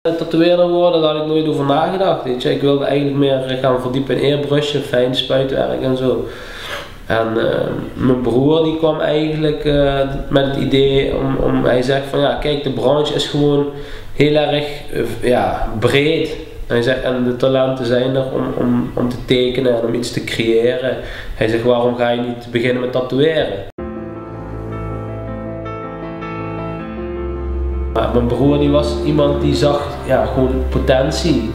Tatoeëerder worden, daar had ik nooit over nagedacht. Weet je. Ik wilde eigenlijk meer gaan verdiepen in airbrushen, fijn spuitwerk en zo. En uh, mijn broer die kwam eigenlijk uh, met het idee om, om, hij zegt van ja kijk de branche is gewoon heel erg uh, ja, breed. Hij zegt en de talenten zijn er om, om, om te tekenen en om iets te creëren. Hij zegt waarom ga je niet beginnen met tatoeëren? Mijn broer die was iemand die zag ja, gewoon potentie.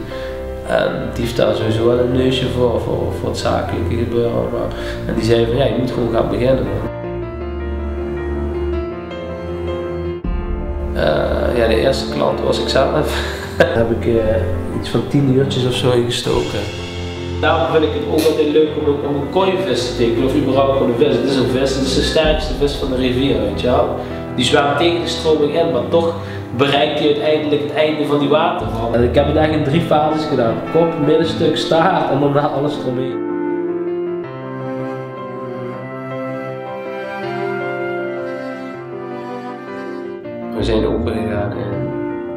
En die heeft daar sowieso wel een neusje voor, voor, voor het zakelijke gebeuren. Maar, en die zei van ja, je moet gewoon gaan beginnen. Uh, ja, de eerste klant was ik zelf. Heb ik uh, iets van 10 uurtjes of zo gestoken. Daarom vind ik het ook altijd leuk om een, om een te tekenen, of überhaupt gewoon een vis. Het is een vis, het is de sterkste vis van de rivier, weet je wel. Die zwemt tegen de stroming in, maar toch bereikt hij uiteindelijk het einde van die waterval. En ik heb het eigenlijk in drie fases gedaan. Kop, middenstuk, staart en daarna alles eromheen. We zijn open gegaan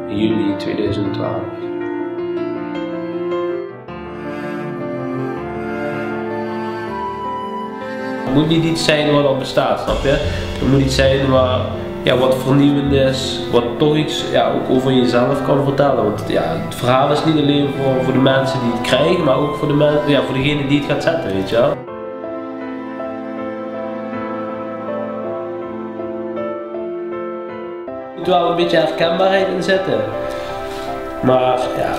in juli 2012. Het moet niet iets zijn wat al bestaat, snap je? Het moet iets zijn waar ja, wat vernieuwend is, wat toch iets ja, ook over jezelf kan vertellen. Want ja, het verhaal is niet alleen voor, voor de mensen die het krijgen, maar ook voor, de mensen, ja, voor degene die het gaat zetten, weet je wel. Er moet wel een beetje herkenbaarheid in zitten. Maar ja,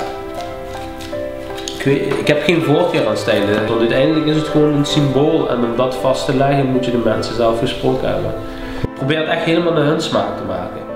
ik, weet, ik heb geen voorkeur aan stijlen. Want uiteindelijk is het gewoon een symbool en om dat vast te leggen moet je de mensen zelf gesproken hebben. Probeer het echt helemaal naar hun smaak te maken.